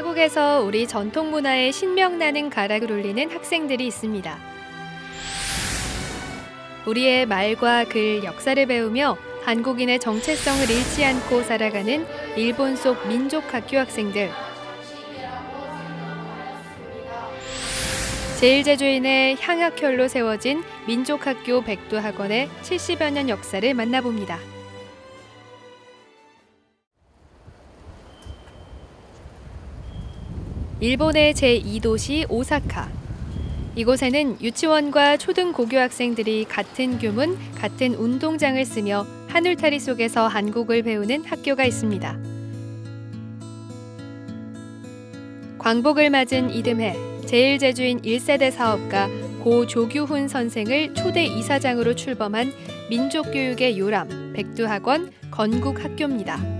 한국에서 우리 전통 문화에 신명나는 가락을 올리는 학생들이 있습니다. 우리의 말과 글, 역사를 배우며 한국인의 정체성을 잃지 않고 살아가는 일본 속 민족 학교 학생들. 제일제주인의 향학혈로 세워진 민족학교 백두학원의 70여 년 역사를 만나봅니다. 일본의 제2도시 오사카. 이곳에는 유치원과 초등 고교 학생들이 같은 교문, 같은 운동장을 쓰며 하늘타리 속에서 한국을 배우는 학교가 있습니다. 광복을 맞은 이듬해 제일제주인 1세대 사업가 고 조규훈 선생을 초대 이사장으로 출범한 민족교육의 요람 백두학원 건국학교입니다.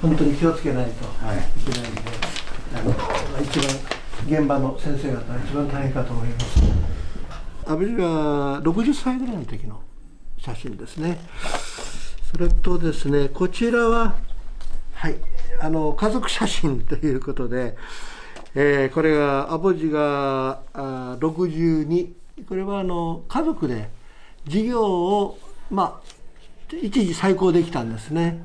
本当に気をつけないといけないんで、あの一番現場の先生方は一番大変かと思います。安倍が60歳ぐらいの時の写真ですね。それとですね、こちらは、はい、あの家族写真ということで、えー、これがアボジがあ62、これはあの家族で事業を、まあ、一時再興できたんですね。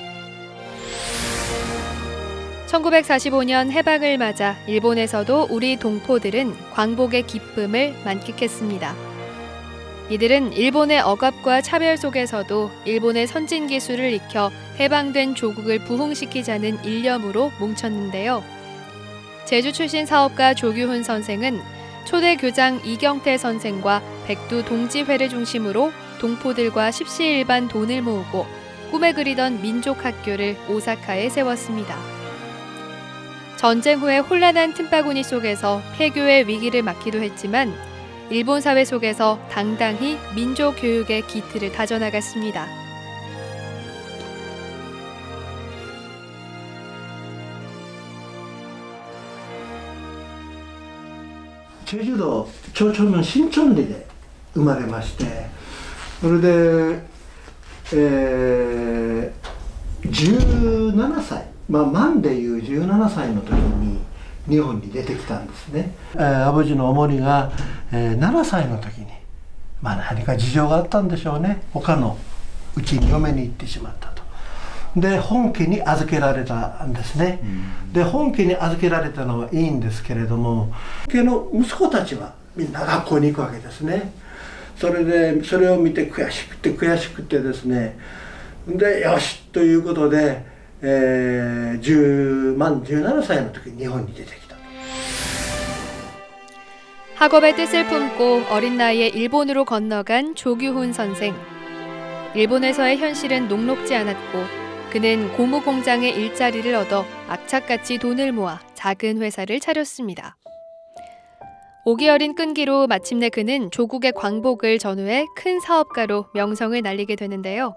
1945년 해방을 맞아 일본에서도 우리 동포들은 광복의 기쁨을 만끽했습니다. 이들은 일본의 억압과 차별 속에서도 일본의 선진 기술을 익혀 해방된 조국을 부흥시키자는 일념으로 뭉쳤는데요. 제주 출신 사업가 조규훈 선생은 초대 교장 이경태 선생과 백두 동지회를 중심으로 동포들과 십시일반 돈을 모으고 꿈에 그리던 민족학교를 오사카에 세웠습니다. 전쟁 후에 혼란한 틈바구니 속에서 폐교의 위기를 맞기도 했지만 일본 사회 속에서 당당히 민족 교육의 기틀을 다져나갔습니다. 제주도 초초면 신천리で生まれましてそれで、えー、17歳、 まあ、満でいう17歳の時に日本に出てきたんですね、えー、アボジのおもりが、えー、7歳の時に、まあ、何か事情があったんでしょうね。他のうちに嫁に行ってしまったと。で本家に預けられたんですね、うん、で本家に預けられたのはいいんですけれども家の息子たちはみんな学校に行くわけですね。それでそれを見て悔しくて悔しくてですね。でよしということで、えー、10万17歳の時に日本に出てきた 학업의 뜻을 품고 어린 나이에 일본으로 건너간 조규훈 선생. 일본에서의 현실은 녹록지 않았고 그는 고무 공장에 일자리를 얻어 악착같이 돈을 모아 작은 회사를 차렸습니다. 5개월인 끈기로 마침내 그는 조국의 광복을 전후해 큰 사업가로 명성을 날리게 되는데요.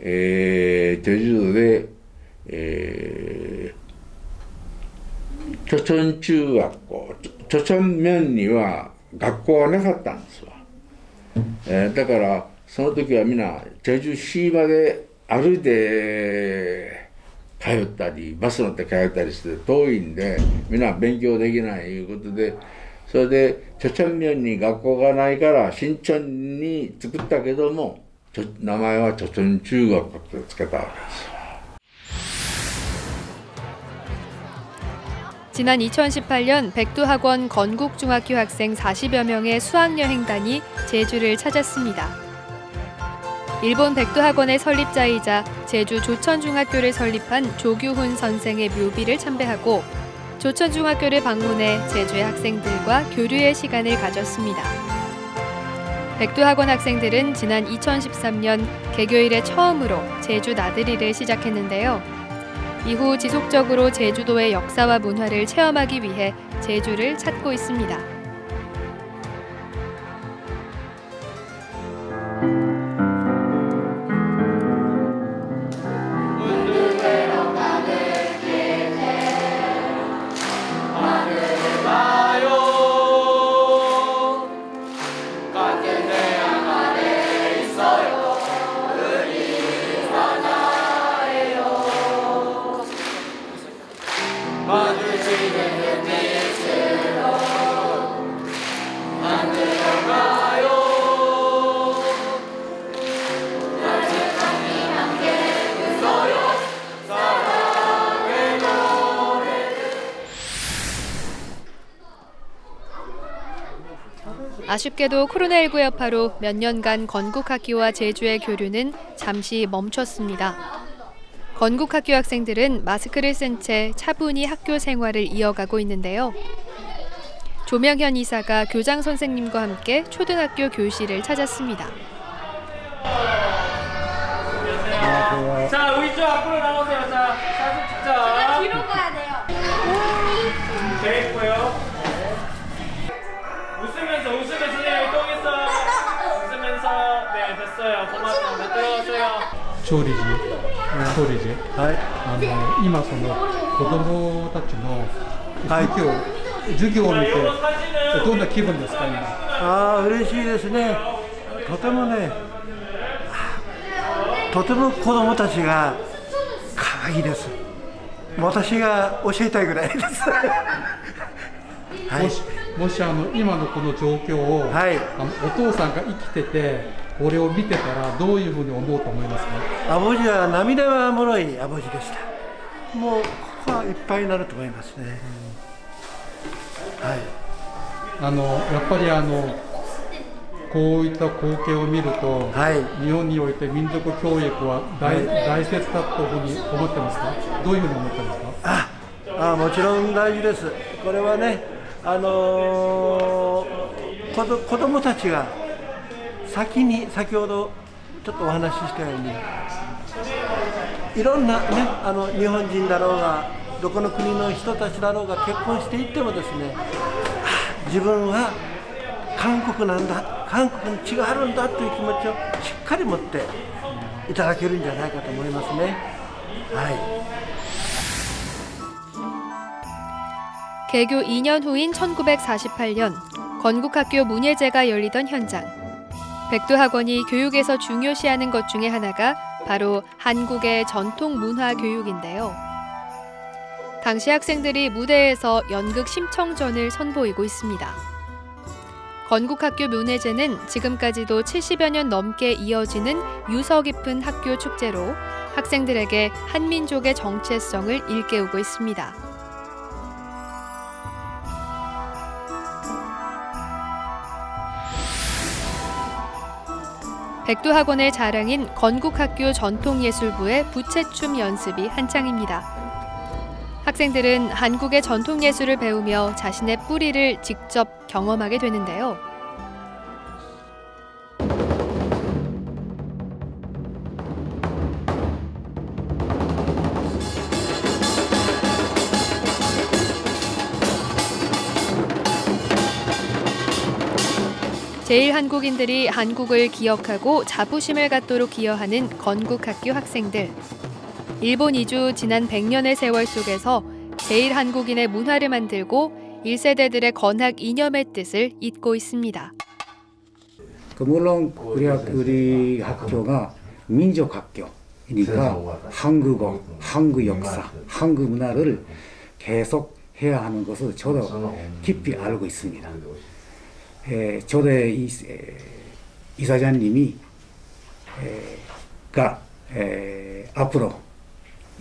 えー、手順で、え貯村中学校。貯村面には学校はなかったんですわ、えー、だからその時はみんなチェジュ市まで歩いて通ったりバス乗って通ったりして遠いんでみんな勉強できないいうことでそれでチョチョンミョンに学校がないから新チョンに作ったけども 名前はチョチョン中学ってつけたわけです。 지난 2018년 백두학원 건국중학교 학생 40여 명의 수학여행단이 제주를 찾았습니다. 일본 백두학원의 설립자이자 제주 조천중학교를 설립한 조규훈 선생의 묘비를 참배하고 조천중학교를 방문해 제주의 학생들과 교류의 시간을 가졌습니다. 백두학원 학생들은 지난 2013년 개교일에 처음으로 제주 나들이를 시작했는데요. 이후 지속적으로 제주도의 역사와 문화를 체험하기 위해 제주를 찾고 있습니다. 아쉽게도 코로나19 여파로 몇 년간 건국학교와 제주의 교류는 잠시 멈췄습니다. 건국학교 학생들은 마스크를 쓴 채 차분히 학교 생활을 이어가고 있는데요. 조명현 이사가 교장 선생님과 함께 초등학교 교실을 찾았습니다. 자, 의조 앞으로 나오세요. 자, 사진 자. 뒤로 가야 돼요. 재밌고요. 네, 됐어요. 고맙습니다. 들어가세요. 調理時、調理時、はい、あの今その子供たちの授業、授業を見てどんな気分ですか今。ああ嬉しいですね。とてもね、とても子供たちが可愛いです。私が教えたいぐらいです。はい。もしあの今のこの状況を、はい、あのお父さんが生きてて これを見てたらどういうふうに思うと思いますか？アボジは涙がもろいアボジでした。もうここはいっぱいになると思いますね、うん、はい。あのやっぱりあのこういった光景を見ると、はい、日本において民族教育は大はい、大切だというふうに思ってますか？どういうふうに思ってますか？ああもちろん大事です。これはねあのー、子ど子供たちが先に先ほどちょっとお話ししたようにいろんなねあの日本人だろうがどこの国の人たちだろうが結婚していってもですね自分は韓国なんだ韓国に血があるんだという気持ちをしっかり持っていただけるんじゃないかと思いますね。はい 개교 2년 후인 1948년 건국학교 문예제가 열리던 현장. 백두학원이 교육에서 중요시하는 것 중에 하나가 바로 한국의 전통 문화 교육인데요. 당시 학생들이 무대에서 연극 심청전을 선보이고 있습니다. 건국학교 문예제는 지금까지도 70여 년 넘게 이어지는 유서 깊은 학교 축제로 학생들에게 한민족의 정체성을 일깨우고 있습니다. 백두학원의 자랑인 건국학교 전통예술부의 부채춤 연습이 한창입니다. 학생들은 한국의 전통예술을 배우며 자신의 뿌리를 직접 경험하게 되는데요. 제일 한국인들이 한국을 기억하고 자부심을 갖도록 기여하는 건국학교 학생들. 일본 이주 지난 100년의 세월 속에서 제일 한국인의 문화를 만들고 1세대들의 건학 이념의 뜻을 잇고 있습니다. 그 물론 우리, 우리 학교가 민족 학교이니까 한국어, 한국 역사, 한국 문화를 계속 해야 하는 것을 저도 깊이 알고 있습니다. 에, 저도 이, 에, 이사장님이 에, 가 에, 앞으로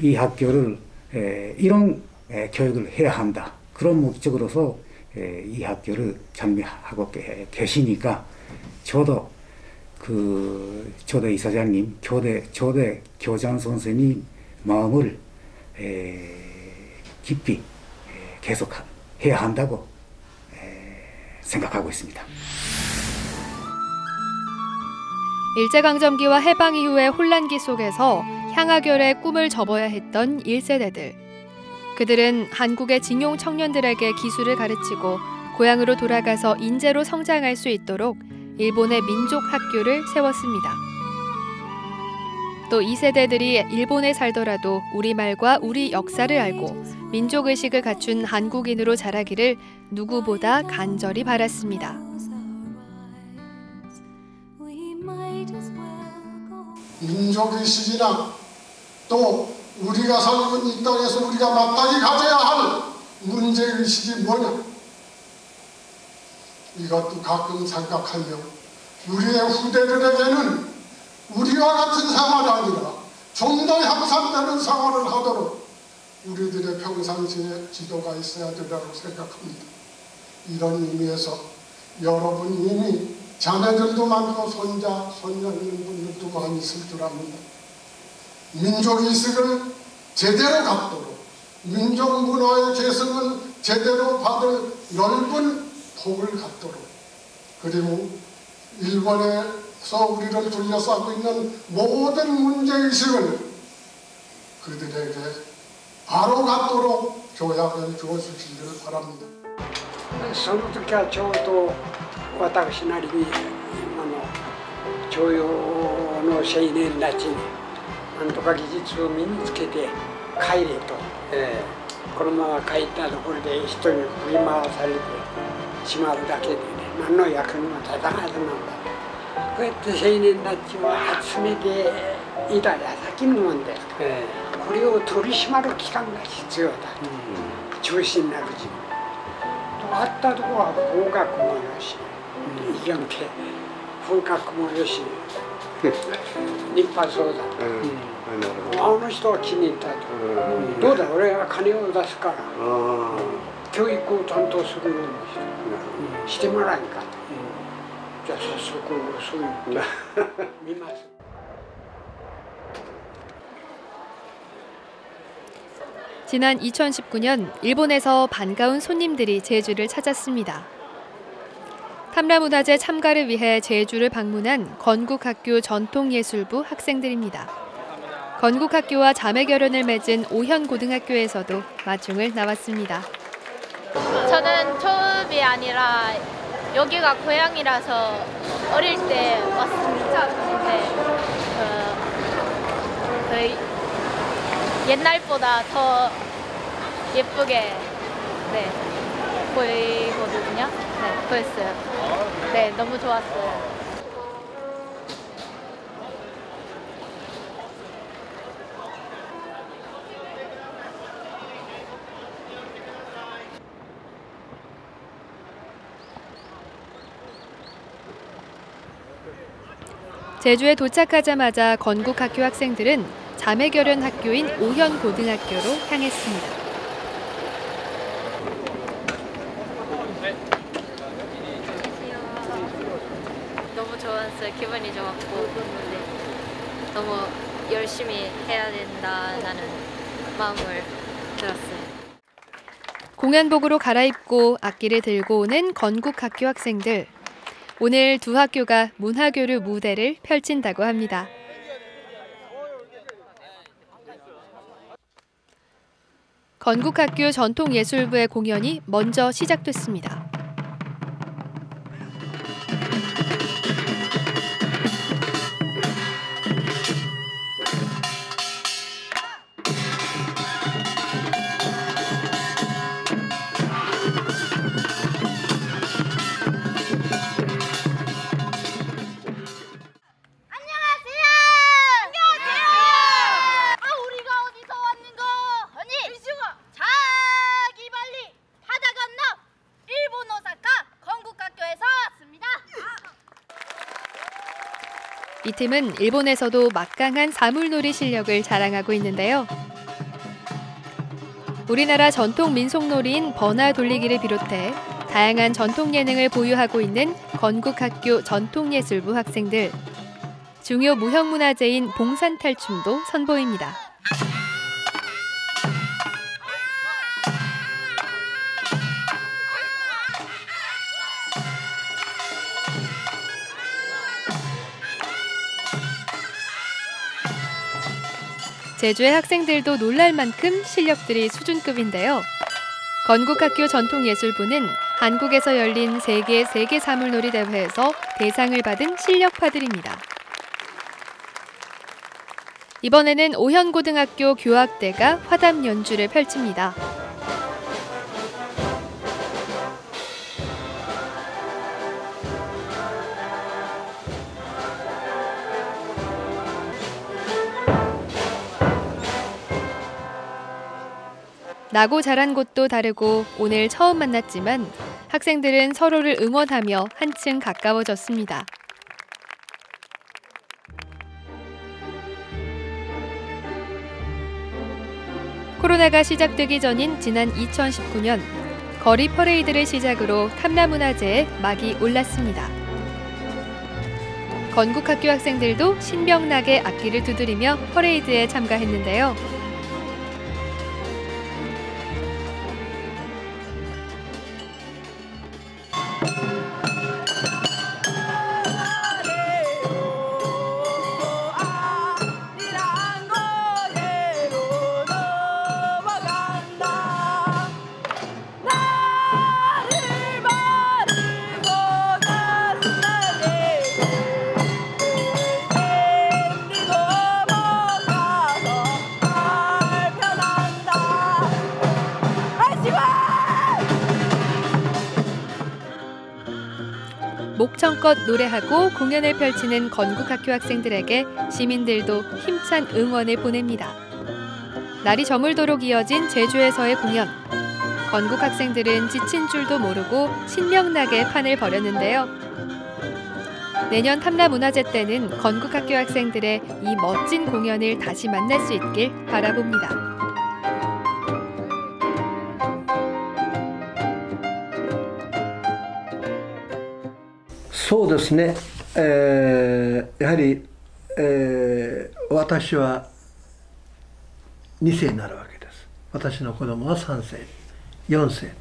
이 학교를 에, 이런 에, 교육을 해야 한다. 그런 목적으로서 에, 이 학교를 장려하고 계시니까 저도 그 조대 이사장님, 교대 조대 교장 선생님 마음을 에, 깊이 에, 계속 해야 한다고 에, 생각하고 있습니다. 일제강점기와 해방 이후의 혼란기 속에서 향하결의 꿈을 접어야 했던 1세대들. 그들은 한국의 징용 청년들에게 기술을 가르치고 고향으로 돌아가서 인재로 성장할 수 있도록 일본의 민족 학교를 세웠습니다. 또 2세대들이 일본에 살더라도 우리말과 우리 역사를 알고 민족 의식을 갖춘 한국인으로 자라기를 누구보다 간절히 바랐습니다. 민족 의식이나 또 우리가 살고 이 땅에서 우리가 마땅히 가져야 할 문제 의식이 뭐냐? 이것도 가끔 생각하며 우리의 후대들에게는 우리와 같은 생활이 아니라 좀더 향상되는 생활을 하도록 우리들의 평상시에 지도가 있어야 되라고 생각합니다. 이런 의미에서 여러분 이미 자녀들도 많고 손자, 손녀 있는 분들도 많이 있을 줄 압니다. 민족의식을 제대로 갖도록 민족 문화의 계승을 제대로 받을 넓은 복을 갖도록 그리고 일본에서 우리를 둘러싸고 있는 모든 문제의식을 그들에게 바로 갖도록 교양을 주어주시기를 바랍니다. その時はちょうど私なりにあの徴用の青年たちになんとか技術を身につけて帰れと、えー、このまま帰ったところで人に振り回されてしまうだけでね何の役にも立たないはずなんだこうやって青年たちを集めていた矢先のもんです、えー、 これを取り締まる機関が必要だと、うん、中心になる自分とあったところは法学もよし、うん、医療系風格もよし立派そうだと、うん、あの人は気に入ったと、うん、どうだ俺は金を出すから、教育を担当するようにして,、してもらえんかと、じゃあ早速そう言って見ます。 지난 2019년 일본에서 반가운 손님들이 제주를 찾았습니다. 탐라문화제 참가를 위해 제주를 방문한 건국학교 전통예술부 학생들입니다. 건국학교와 자매 결연을 맺은 오현고등학교에서도 마중을 나왔습니다. 저는 처음이 아니라 여기가 고향이라서 어릴 때 왔습니다. 네, 그, 그 옛날보다 더 예쁘게 네, 보이거든요. 네, 보였어요. 네, 너무 좋았어요. 제주에 도착하자마자 건국 학교 학생들은 자매결연 학교인 오현 고등학교로 향했습니다. 좋았어요. 기분이 좋았고 네. 너무 열심히 해야 된다는 마음을 들었어요. 공연복으로 갈아입고 악기를 들고 오는 건국학교 학생들. 오늘 두 학교가 문화교류 무대를 펼친다고 합니다. 건국학교 전통예술부의 공연이 먼저 시작됐습니다. 이 팀은 일본에서도 막강한 사물놀이 실력을 자랑하고 있는데요. 우리나라 전통 민속놀이인 버나 돌리기를 비롯해 다양한 전통 예능을 보유하고 있는 건국학교 전통예술부 학생들. 중요 무형문화재인 봉산탈춤도 선보입니다. 제주의 학생들도 놀랄 만큼 실력들이 수준급인데요. 건국학교 전통예술부는 한국에서 열린 세계 세계 사물놀이 대회에서 대상을 받은 실력파들입니다. 이번에는 오현고등학교 교학대가 화담 연주를 펼칩니다. 나고 자란 곳도 다르고 오늘 처음 만났지만 학생들은 서로를 응원하며 한층 가까워졌습니다. 코로나가 시작되기 전인 지난 2019년 거리 퍼레이드를 시작으로 탐라문화제에 막이 올랐습니다. 건국학교 학생들도 신명나게 악기를 두드리며 퍼레이드에 참가했는데요. 목청껏 노래하고 공연을 펼치는 건국학교 학생들에게 시민들도 힘찬 응원을 보냅니다. 날이 저물도록 이어진 제주에서의 공연. 건국 학생들은 지친 줄도 모르고 신명나게 판을 벌였는데요. 내년 탐라문화제 때는 건국학교 학생들의 이 멋진 공연을 다시 만날 수 있길 바라봅니다. そうですね、えー、やはり、えー、私は2世になるわけです。私の子供は3世4世。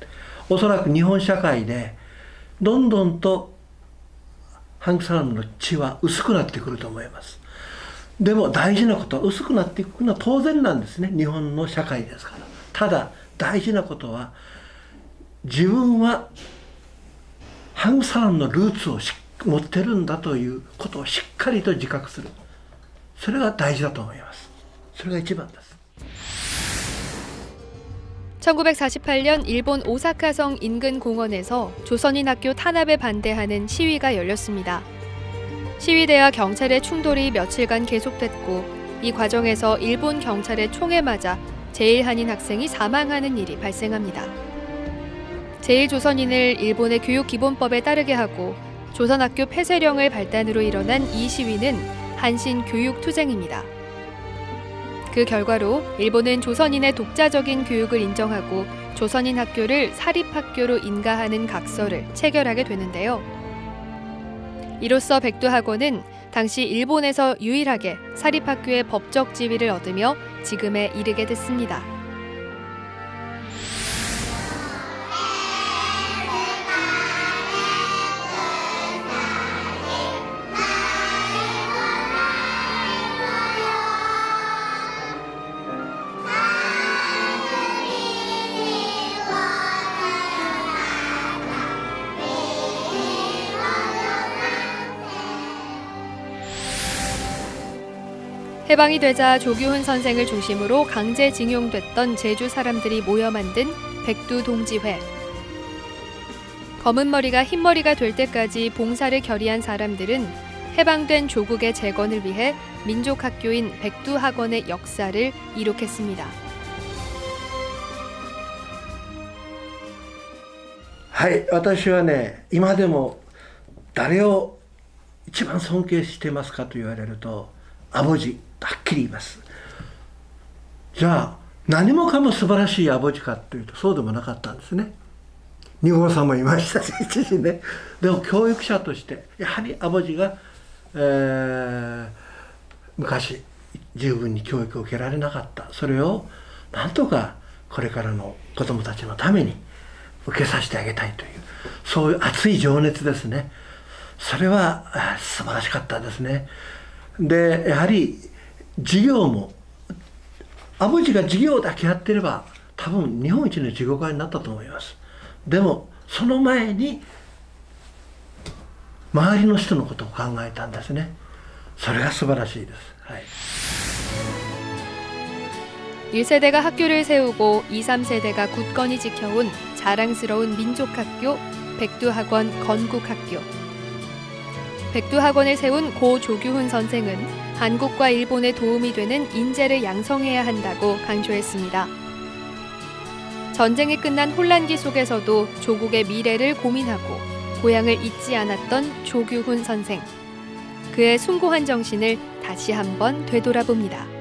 おそらく日本社会でどんどんとハンクサラムの血は薄くなってくると思います。でも大事なことは薄くなっていくのは当然なんですね。日本の社会ですから。ただ大事なことは自分は ハングサランのルーツを持ってるんだということをしっかりと自覚するそれが大事だと思いますそれが一番です 1948년 일본 오사카성 인근 공원에서 조선인 학교 탄압에 반대하는 시위가 열렸습니다. 시위대와 경찰의 충돌이 며칠간 계속됐고 이 과정에서 일본 경찰의 총에 맞아 제일한인 학생이 사망하는 일이 발생합니다. 제1조선인을 일본의 교육기본법에 따르게 하고 조선학교 폐쇄령을 발단으로 일어난 이 시위는 한신 교육투쟁입니다. 그 결과로 일본은 조선인의 독자적인 교육을 인정하고 조선인 학교를 사립학교로 인가하는 각서를 체결하게 되는데요. 이로써 백두학원은 당시 일본에서 유일하게 사립학교의 법적 지위를 얻으며 지금에 이르게 됐습니다. 해방이 되자 조규훈 선생을 중심으로 강제징용됐던 제주 사람들이 모여 만든 백두동지회. 검은 머리가 흰 머리가 될 때까지 봉사를 결의한 사람들은 해방된 조국의 재건을 위해 민족학교인 백두학원의 역사를 이룩했습니다. はい、私はね、今でも誰を 一番尊敬してますかと言われるとアボジ はっきり言います。じゃあ何もかも素晴らしいアボジかというとそうでもなかったんですね。二号さんもいましたし一時ね。でも教育者としてやはりアボジが、えー、昔十分に教育を受けられなかった。それをなんとかこれからの子どもたちのために受けさせてあげたいというそういう熱い情熱ですね。それは素晴らしかったですね。でやはり授業もアボジが授業だけやってれば多分日本一の授業家になったと思いますでもその前に周りの人のことを考えたんですねそれが素晴らしいです、はい 1세대가 학교를 세우고 2, 3세대가 굳건히 지켜온 자랑스러운 민족학교 백두학원 건국학교. 백두학원을 세운 고 조규훈 선생은 한국과 일본에 도움이 되는 인재를 양성해야 한다고 강조했습니다. 전쟁이 끝난 혼란기 속에서도 조국의 미래를 고민하고 고향을 잊지 않았던 조규훈 선생. 그의 숭고한 정신을 다시 한번 되돌아봅니다.